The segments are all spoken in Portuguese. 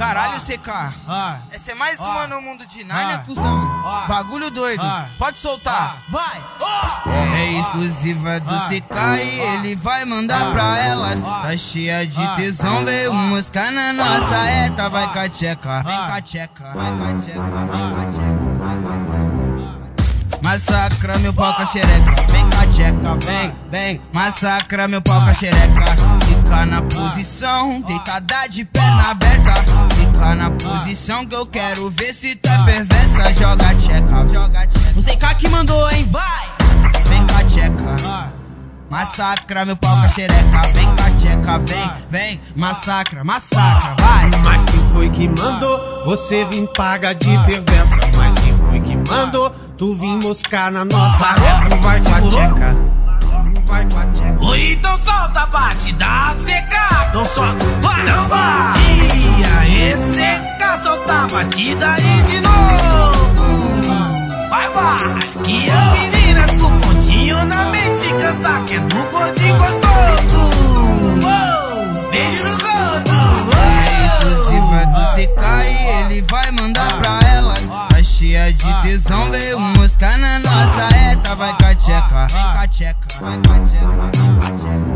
Caralho, CK. Ah. Essa é mais uma no mundo de Narnia, Ah. cuzão. Ah. Bagulho doido. Pode soltar. Vai! É exclusiva do. CK e ele vai mandar pra elas. Tá cheia de tesão, veio moscar na nossa reta. Vai com a tcheca, vem com a tcheca, vai com a tcheca, vem com a tcheca, vai com a tcheca. Massacra meu pau com a xereca, vem com a tcheca, vem, vem. Massacra meu pau com a xereca. Fica na posição, deitada de perna aberta. Fica na posição que eu quero ver se tu é perversa. Joga a tcheca, joga tcheca. Não sei cá que mandou, hein, vai. Vem a tcheca. Massacra meu pau com a xereca, vem a tcheca, vem, vem. Massacra, massacra, vai. Mas quem foi que mandou você vir paga de perversa? Mas quem foi que mandou tu vir moscar na nossa reta? Não vai com a tcheca, batida aí de novo. Vai, vai. Que as meninas com pontinho na mente cantar que é do gordinho gostoso. Beijo no gordo. Exclusiva do CK e ele vai mandar pra elas. Tá cheia de tesão, veio moscar na nossa reta. Vai com a tcheca, vem com a tcheca, vai com a tcheca, vem com a tcheca, vai com a tcheca.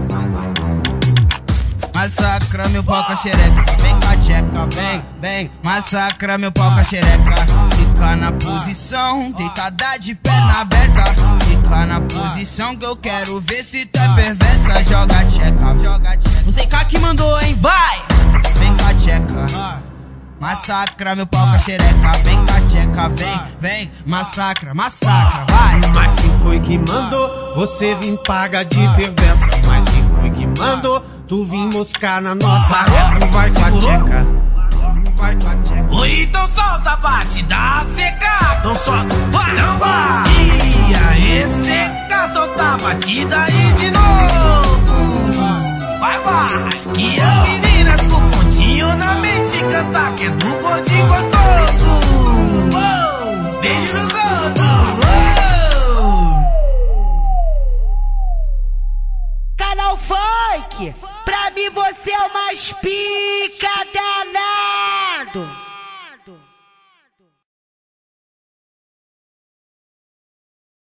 Massacra meu pau com a xereca, vem com a tcheca, vem, vem. Massacra meu pau com a xereca. Fica na posição, deitada de perna aberta. Fica na posição que eu quero ver se tu é perversa. Joga a tcheca, joga tcheca. Não sei cá que mandou, hein, vai. Vem com a tcheca. Massacra meu pau com a xereca, vem com a tcheca, vem, vem. Massacra, massacra, vai. Mas quem foi que mandou você vir paga de perversa? Mas quem foi que mandou tu vir moscar na nossa reta? Não vai com a tcheca, não vai com a tcheca. Oi, então solta a batida seca. Não solta, vai, não vai. E aí, seca, solta a batida aí de novo. Vai, vai. Que as meninas com pontinho na mente cantar que é do gordinho gostoso. Beijo no gordo. Canal Funk, mim você é o mais pica danado.